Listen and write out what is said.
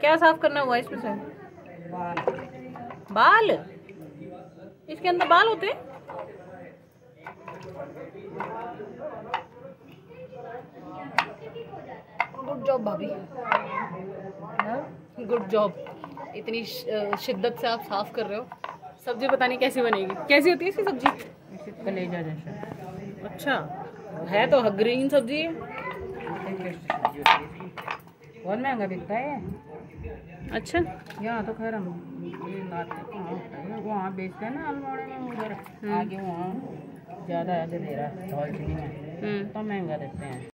क्या साफ़ करना हुआ इसमें से? बाल। इसके अंदर बाल होते हैं? गुड जॉब भाभी। गुड जॉब इतनी शिद्दत से आप साफ़ कर रहे हो। सब्ज़ी पता नहीं कैसी बनेगी। कैसी होती है इसकी सब्ज़ी? कलेजा जैसा अच्छा है तो ग्रीन सब्ज़ी। है बहुत महँगा बिकता है अच्छा। यहाँ तो खैर हम है वहाँ बेचते हैं ना अलमोड़े में उधर। आगे वहाँ ज़्यादा दे रहा है। हम्म। तो महँगा देते हैं।